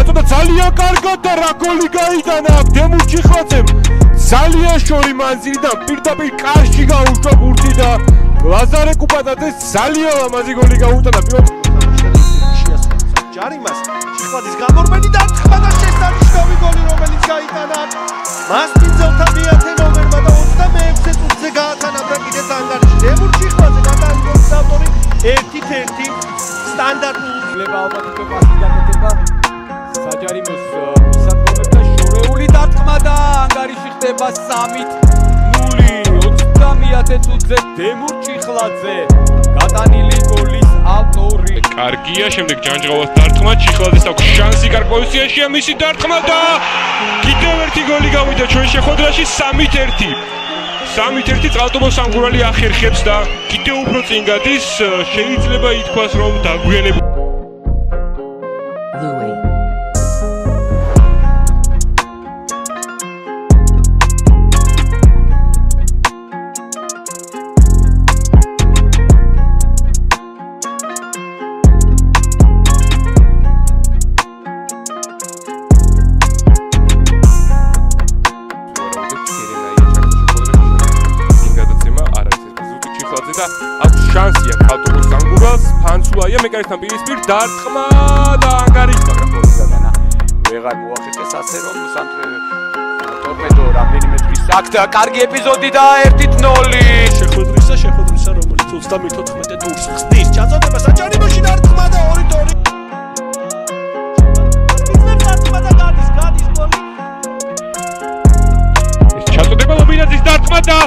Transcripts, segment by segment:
გაწოდა ძალიან კარგად და რა გოლი გაიტანა? დემურ ჩიხლაძემ ძალიან შორი მანძილიდან პირდაპირ კარში გაუშვა ბურთი და ლაზარე კუპატაძე ძალიან ლამაზი გოლი გაუტანა. პირველ ჯარიმას ჩიხლაძის გამორმენი და თხმა და შესანიშნავი გოლი რომელიც გაიტანა. მასპინძელთა მიათე ნომერმა და 26 წუთზე გაათანა და კიდე თანგარში დემურ ჩიხლაძე გატანის გოლის ავტორი 1-1 სტანდარტული ლება ალბათ უკვე გაკეთება საჯარიმოს მისადგომებთან შორეული დარტყმა და ანგარიში ხდება 3-0 29 წუთზე დემურ ჩიხლაძე გატანილი გოლის ავტორი. კარგია შემდეგ ჯანჯღავას დარტყმა ჩიხლაძეს აქვს შანსი კარგ პოზიციაშია მისი დარტყმა და კიდევ ერთი გოლი გავიდა ჩვენ შეხვედრაში 3-1 3-1 წავტომო სამგურალი ახერხებს და კიდევ უფრო წინ გადის შეიძლება ითქვას რომ დაგვიანებული და აქვს შანსია ავტობუს განგურას ფანცულაია მეკარისთან პირისპირ დარტყმა და ანგარიშ. მაგრამ გოლი გადანა ვეღარ მოახერხეს ასე რომ სამტრე ტორპედო რამდენიმე დღის აქ კარგი ეპიზოდი და 1-0 შეხვედრისა შეხვედრისა რომელიც 34 ტურს ხდის ჩაწოდება საჭარიმოში დარტყმა და 2-2 ჩაწოდება ლობინაძის დარტყმა და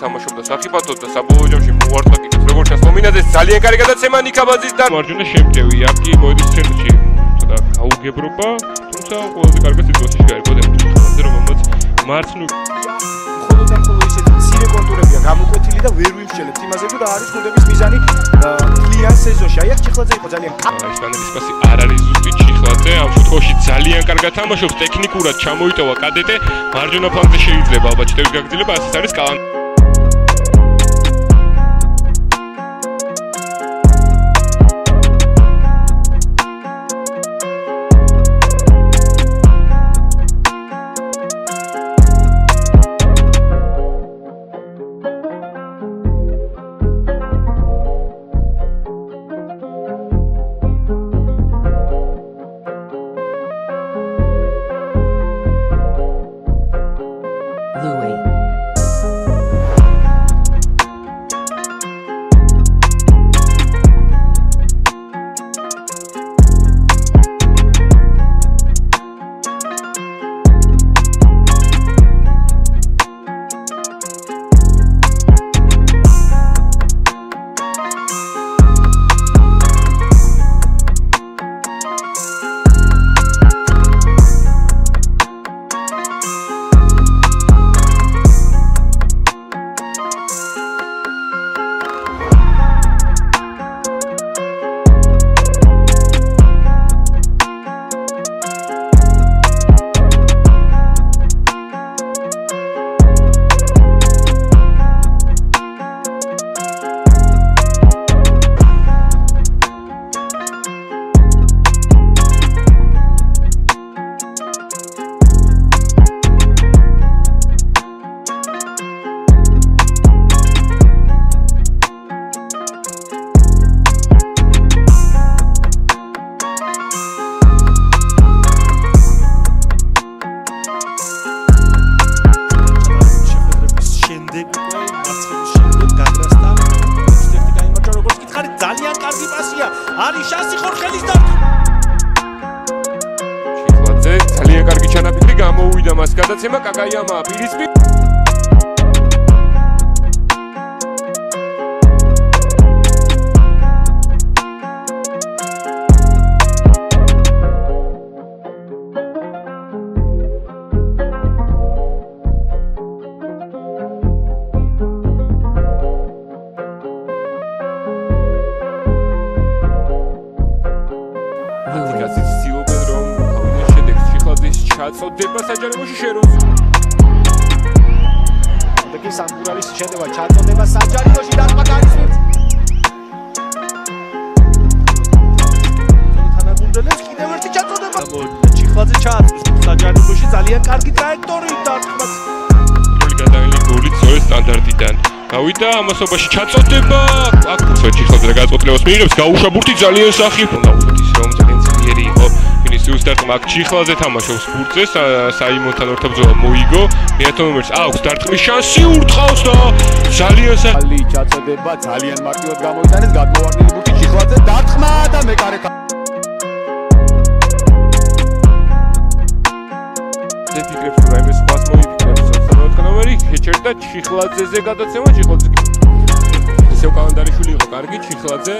თამაშობდა საფიბათო და საბოლოო ჯამში მოარტყა კიდეც. როგორც ჩანს მომინაძეს ძალიან კარგი გადაცემა ნიკაბაძის და მარჯვენა შემტევი აკი მოედის ცენტრში. ცოტა გაუგებრობა თუმცა ყველაზე კარგი სიტუაციაში გაიყო და რომელმაც მარცხნივ მხოლოდ და მხოლოდ ისეთი მცირე კონტურებია გამოკვეთილი და ვერ ვიმსჯელებთ იმაზე რომ რა არის ხუნდების მიზანი კლიან სეზონში. აი აქ ჩიხლაძე იყო ძალიან კაფე სპანელის პასი არ არის ზუსტი ჩიხლაძე. ამ შემთხვევაში ძალიან კარგად თამაშობს. ტექნიკურად ჩამოიტოვა კადეტე. მარჯვენა ფლანგზე შეიძლება ალბათ ჩიტების გაგრძელება ასეც არის კალან ჩანაფიქრი გამოუვიდა მას გადაცემა კაკაიამა პირისპირ ჩაწოდება საჯარიმოში შეროს. დაკი სამგურალის შედება ჩაწოდება საჯარიმოში დარტყმა გაიცნით. გუნდელებს კიდევ ერთი ჩაწოდება. ჩიხლაძე ჩააწვის საჯარიმოში ძალიან კარგი ტრაექტორი დარტყმაც პირველი გადაღილი გოლი ძოეს სტანდარტიდან. გავიდა ამასობაში ჩაწოდება. აქ სოჩი ხოდრა გაწყვეტილებას მიიღებს. გაუშვა ბურთი ძალიან სახი. უნდა ვთქვით ის რომ ვინისიუს დარტყმა აქ ჩიხლაძე თამაშობს ბურთზე საიმონთან ორთაბრძოლა მოიგო. ერთ ნომერს აქვს დარტყმის შანსი ურტყავს და ძალიან სახი ალი ჩაწოდება ძალიან მარტივად გამოიტანეს გადმოვარდნილი ბურთი ჩიხლაძე დარტყმა და მეკარე ზე ფიქრებს რომ რაიმე სხვას მოიფიქრებს 24 ნომერი შეჩერდა ჩიხლაძეზე გადაცემა ჩიხლაძე ისევ კალენდარიშვილი იყო კარგი ჩიხლაძე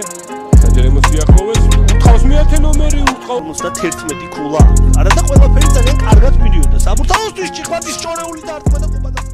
საჯერ ემოცია ახლოვეს უთავს მეათე ნომერი უთავს 51 ქულა არა და ყველაფერი ძალიან კარგად მიდიოდა საბურთალოსთვის ჩიხლაძის შორეული დარტყმა და ყუბადას